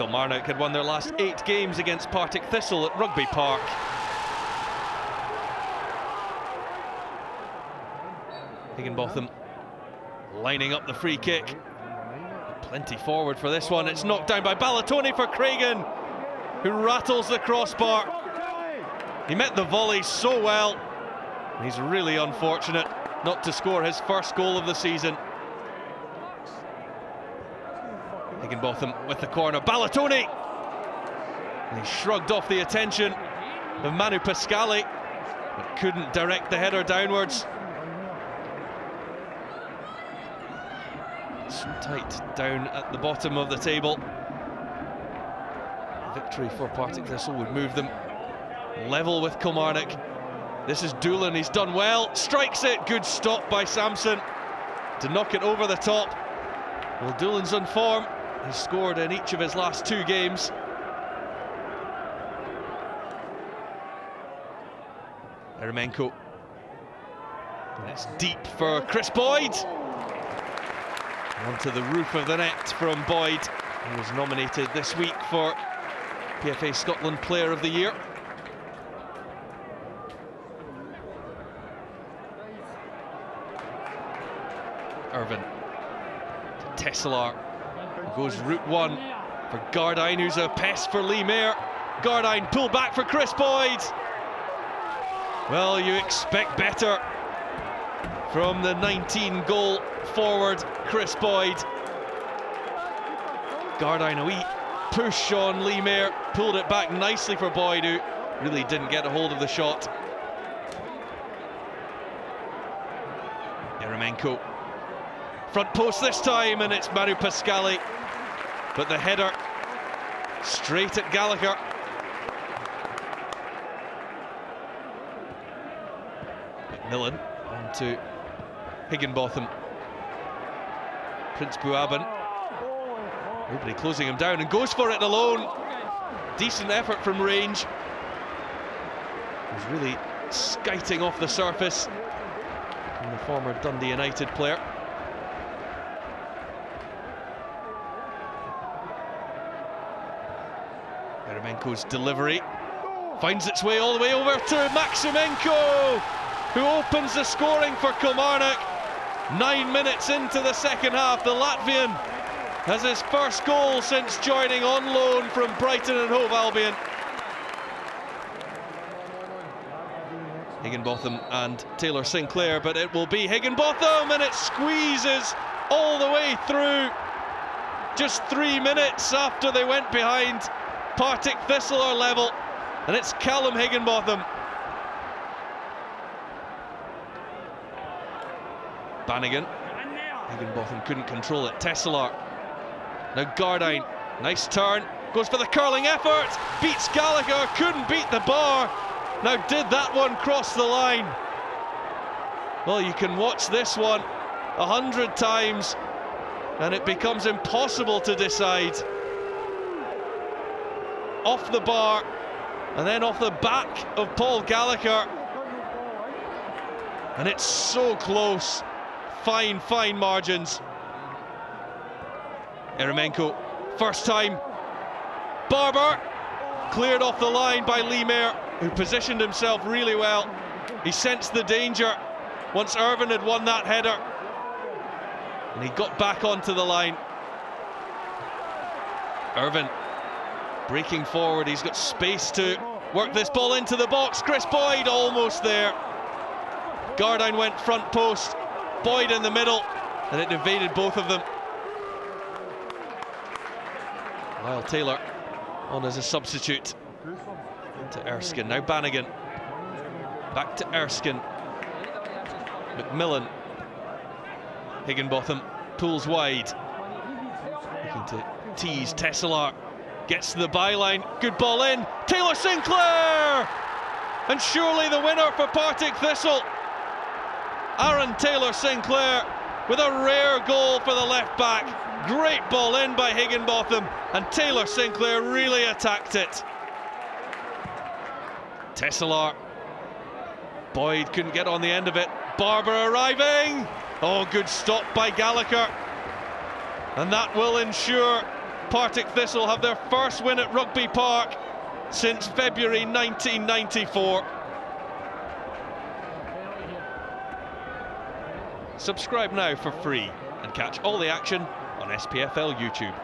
Kilmarnock had won their last eight games against Partick Thistle at Rugby Park. Higginbotham lining up the free kick. Plenty forward for this one. It's knocked down by Balatoni for Craigen, who rattles the crossbar. He met the volley so well. He's really unfortunate not to score his first goal of the season. Higginbotham with the corner. Balatoni! he shrugged off the attention of Manu Pascali, but couldn't direct the header downwards. It's tight down at the bottom of the table. Victory for Partick Thistle would move them level with Kilmarnock. This is Doolan, he's done well, strikes it, good stop by Samson to knock it over the top. Well, Doolan's on form, he's scored in each of his last two games. Eremenko. That's deep for Kris Boyd. Onto the roof of the net from Boyd, He was nominated this week for PFA Scotland Player of the Year. Irvine. Tesselaar goes route one for Gardyne, who's a pest for Lee Mayer. Gardyne pull back for Kris Boyd. Well, you expect better from the 19 goal forward, Kris Boyd. Gardyne a wee push on Lee Mayer, pulled it back nicely for Boyd, who really didn't get a hold of the shot. Eremenko Front post this time, and it's Manu Pascali. But the header straight at Gallacher. McMillan on to Higginbotham. Prince Buaben. Nobody closing him down and goes for it alone. Decent effort from range. He's really skiting off the surface. And the former Dundee United player. Eremenko's delivery finds its way all the way over to Maksimenko, who opens the scoring for Kilmarnock. Nine minutes into the second half, the Latvian has his first goal since joining on loan from Brighton and Hove Albion. Higginbotham and Taylor Sinclair, but it will be Higginbotham and it squeezes all the way through. Just three minutes after they went behind, Partick Thistle are level, and it's Kallum Higginbotham. Bannigan. Higginbotham couldn't control it. Tesselaar. Now Gardyne. Nice turn. Goes for the curling effort. Beats Gallacher. Couldn't beat the bar. Now did that one cross the line? Well, you can watch this one a hundred times and it becomes impossible to decide off the bar and then off the back of Paul Gallacher. And it's so close. Fine, fine margins. Eremenko, first time. Barbour, cleared off the line by Lee Mayer, who positioned himself really well. He sensed the danger once Irvine had won that header. And he got back onto the line. Irvine Breaking forward, he's got space to work this ball into the box. Kris Boyd almost there. Gardyne went front post, Boyd in the middle, and it evaded both of them. Lyle Taylor on as a substitute to Erskine. Now Bannigan. Back to Erskine. McMillan. Higginbotham pulls wide. Looking to tease Tesselaar. Gets to the byline, good ball in, Taylor Sinclair! And surely the winner for Partick Thistle. Aaron Taylor Sinclair with a rare goal for the left back. Great ball in by Higginbotham, and Taylor Sinclair really attacked it. Tesselaar. Boyd couldn't get on the end of it. Barbour arriving. Oh, good stop by Gallacher. And that will ensure Partick Thistle have their first win at Rugby Park since February 1994. Subscribe now for free and catch all the action on SPFL YouTube.